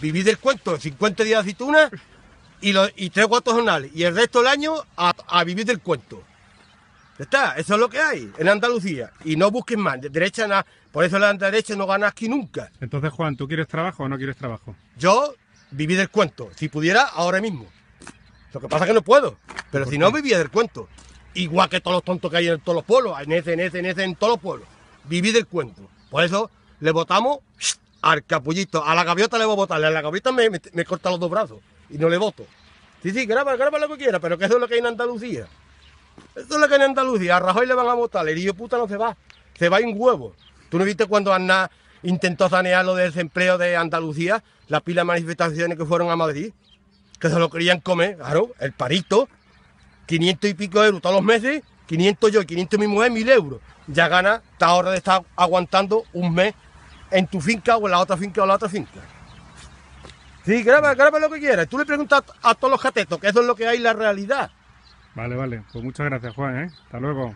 vivir del cuento, 50 días de aceituna y, los, y 3 o 4 jornales. Y el resto del año a, a vivir del cuento. Ya está, eso es lo que hay en Andalucía. Y no busques más, de derecha nada. Por eso la derecha no gana aquí nunca. Entonces, Juan, ¿tú quieres trabajo o no quieres trabajo? Yo viví del cuento. Si pudiera, ahora mismo. Lo que pasa es que no puedo. Pero si no, vivía del cuento. Igual que todos los tontos que hay en todos los pueblos. En ese, en ese, en ese, en todos los pueblos. Viví del cuento. Por eso le votamos al capullito. A la gaviota le voy a votar. A la gaviota me, me, corta los dos brazos. Y no le voto. Sí, sí, graba, graba lo que quiera. Pero que eso es lo que hay en Andalucía. Eso es lo que hay en Andalucía. A Rajoy le van a votar. El hijo puta no se va. Se va en huevo. ¿Tú no viste cuando Aznar intentó sanear lo del desempleo de Andalucía? La pila de manifestaciones que fueron a Madrid. Que se lo querían comer. Claro, el parito. 500 y pico euros todos los meses. 500 yo y 500 mi mujer, 1000 euros. Ya gana, está ahora de estar aguantando un mes en tu finca o en la otra finca o en la otra finca. Sí, graba, graba lo que quieras. Tú le preguntas a todos los catetos que eso es lo que hay en la realidad. Vale, vale. Pues muchas gracias, Juan, ¿eh? Hasta luego.